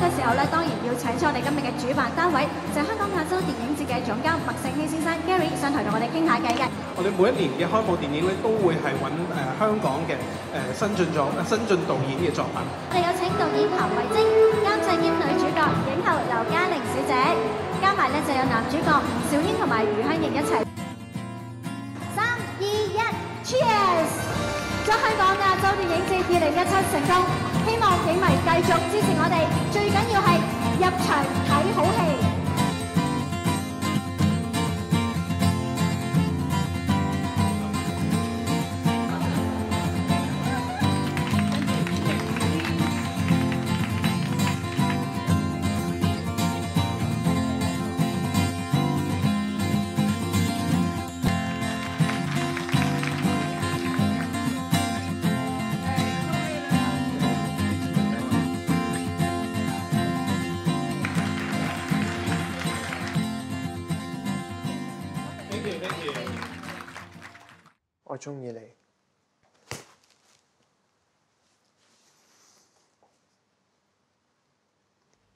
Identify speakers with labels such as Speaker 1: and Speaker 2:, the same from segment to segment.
Speaker 1: 後咧，當然要請出我哋今日嘅主辦單位，就係香港亞洲電影節嘅總監麥盛希先生 Gary 上台同我哋傾下偈嘅。
Speaker 2: 我哋每一年嘅開幕電影咧，都會係揾誒香港嘅誒新進作、新進導演嘅作品。
Speaker 1: 我哋有請導演譚慧晶、監製兼女主角影后劉嘉玲小姐，加埋咧就有男主角吳小軒同埋余香凝一齊。三二一，Cheers！祝香港亞洲電影節二零一七成功，希望影迷继续支持我哋，最紧要系入场。
Speaker 3: 我中意你。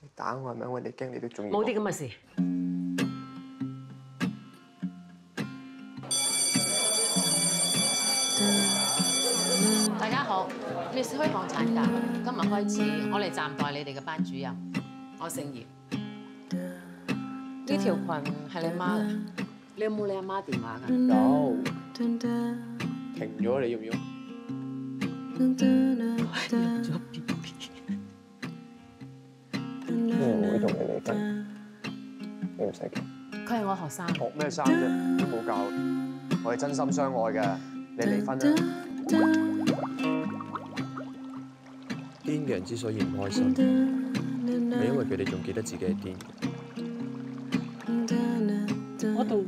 Speaker 3: 你打我係咪因為你驚你都中意我？
Speaker 4: 冇啲咁嘅事。
Speaker 5: 大家好，Miss 虛放產假，今日開始我嚟暫代你哋嘅班主任，我姓葉。呢條裙係你媽嘅，你有冇你阿媽電話㗎？
Speaker 3: 有。停咗你要唔要？因為我會同你離婚，你唔使驚。
Speaker 5: 佢係我學生，
Speaker 3: 學咩生啫？都冇教。我係真心相愛嘅，你離婚啦。癲嘅人之所以唔開心，係因為佢哋仲記得自己係癲。
Speaker 4: 我同